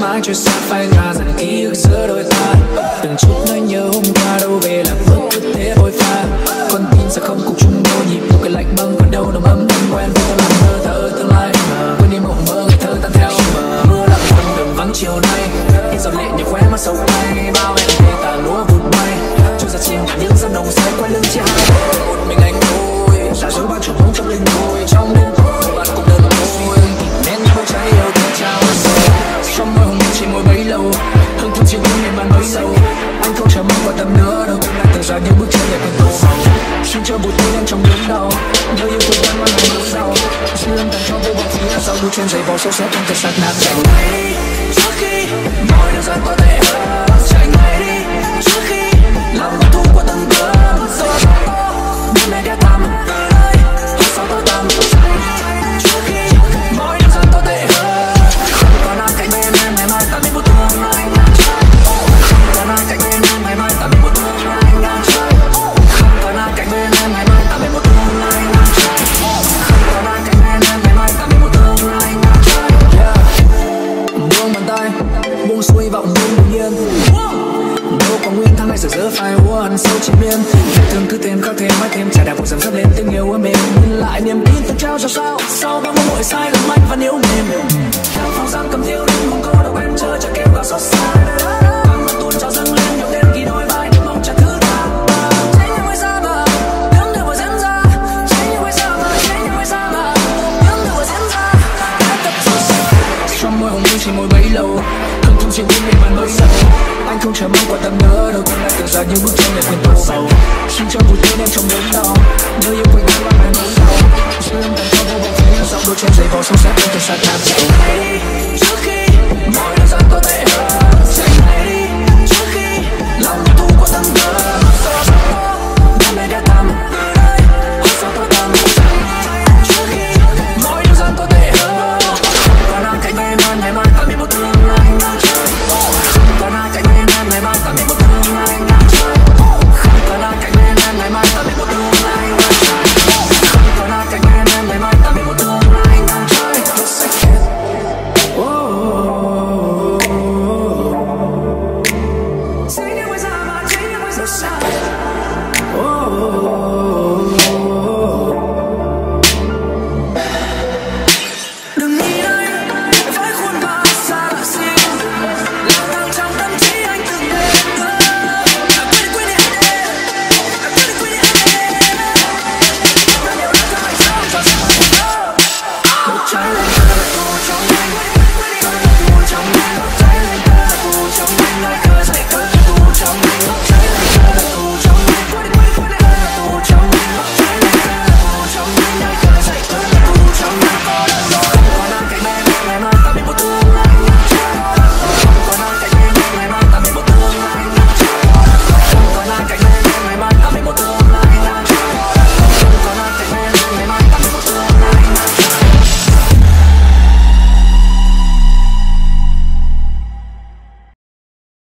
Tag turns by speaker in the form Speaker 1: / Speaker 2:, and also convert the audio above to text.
Speaker 1: tháng trôi xa phai nhòa dần ký ức giữa đôi ta. Từng chút nỗi nhớ hôm qua đâu về là bước cứ thế bôi pha. Con tim sẽ không cùng chung đôi nhịp một cái lạnh băng, còn đâu nồng ấm thân quen với làm thơ thở tương lai. Quên đi mộng mơ ngày thơ tan theo. Mà mưa lặng tâm đường vắng chiều nay. Những giọt lệ nhẹ khóe mắt sâu tay, bao em về tà lúa vụt bay. Trôi ra chim những giấc nồng say quay lưng chia hai. Một mình anh trong môi chỉ ngồi bấy lâu. Hương thơm chiều hướng miền man mới sâu anh không chờ mong quan tâm nữa đâu. Tương lai từng ra những bước chân đẹp còn tô màu xin cho buổi tối em trong đớn đau. Nhớ yêu thương đang mang lại nỗi đau xin lâm tàn cho vô vọng phía sau. Đu trên giày vò sâu sắc trong cơn sát nát chạy ngay trước khi mọi điều gian có thể. Buông bàn tay buông xuôi vọng buông bình yên đâu có nguyên tháng ngày giờ giờ phai hùa sâu trên miên Vết thương cứ thêm khắc thêm mãi thêm trả đạp cuộc dầm dấp lên tình yêu ở mềm nhìn lại niềm tin tôi trao cho sao sau bao mỗi sai lầm anh và yếu mềm trong phòng gian cầm thiêu đêm không cô độc chơi cho kêu gào xót xa. Bằng tuôn trào dâng lên nhiều đêm khi đôi vai đêm mong trả thứ tha Tránh những người xa bờ những điều vừa diễn ra. Tránh những người xa bờ tránh những người xa bờ vừa diễn ra. Hãy tập cho trong môi hồng như chỉ môi bấy lâu. Hương thơm trên tim miền bàn mới sâu anh không chờ mong quan tâm nữa đâu cũng lại tự ra những bước chân để quên tô sầu xin cho buổi tối em trong đớn đau nơi yêu quên nhớ mang nỗi đau. Dư âm cho vô vọng, phía sau đôi chân giày vò, sâu sắc trong từng sát